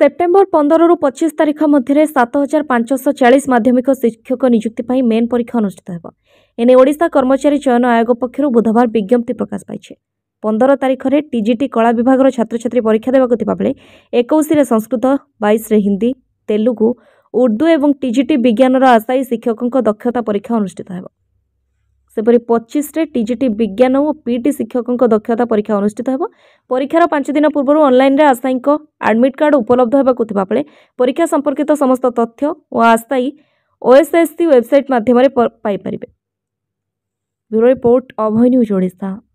September পনেরু পঁচিশ তারিখ মধ্যে সাত হাজার পাঁচশো চাশ মাধ্যমিক শিক্ষক নিযুক্তি মেন পরীক্ষা অনুষ্ঠিত হব এনে ওড়শা কর্মচারী চয়ন আয়োগ পক্ষ বুধবার বিজ্ঞপ্তি প্রকাশ পাইছে পনেরো তারিখে টিজিটি কলা বিভাগের ছাত্রছাত্রী পরীক্ষা দেওয়া থাকবে একুশে সংস্কৃত বাইশে হিন্দি তেলুগু উর্দু এবং টিজিটি বিজ্ঞানর আশায়ী শিক্ষকঙ্ দক্ষতা পরীক্ষা অনুষ্ঠিত হব ସେପରି ପଚିଶରେ ଟିଜିଟି ବିଜ୍ଞାନ ଓ ପିଇଟି ଶିକ୍ଷକଙ୍କ ଦକ୍ଷତା ପରୀକ୍ଷା ଅନୁଷ୍ଠିତ ହେବ ପରୀକ୍ଷାର ପାଞ୍ଚ ଦିନ ପୂର୍ବରୁ ଅନ୍ଲାଇନ୍ରେ ଆସ୍ଥାୟୀଙ୍କ ଆଡମିଟ୍ କାର୍ଡ ଉପଲବ୍ଧ ହେବାକୁ ଥିବାବେଳେ ପରୀକ୍ଷା ସମ୍ପର୍କିତ ସମସ୍ତ ତଥ୍ୟ ଓ ଆସ୍ଥାୟୀ ଓଏସ୍ଏସ୍ସି ୱେବ୍ସାଇଟ୍ ମାଧ୍ୟମରେ ପାଇପାରିବେ ରିପୋର୍ଟ ଅଭୟ ନ୍ୟୁଜ୍ ଓଡ଼ିଶା